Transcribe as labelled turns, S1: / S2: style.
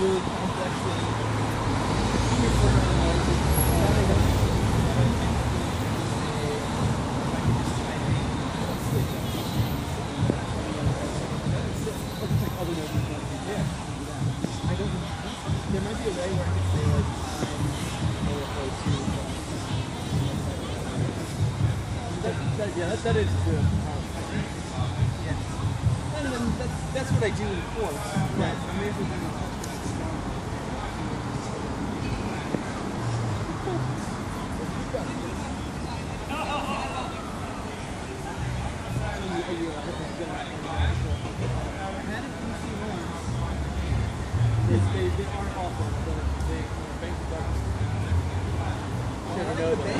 S1: There might be a way overflow uh, that, yeah, that, is true. Yeah. And then that's, that's what I do in course. Right. They, they, aren't awful, but they, they bank the bucks. Never know
S2: the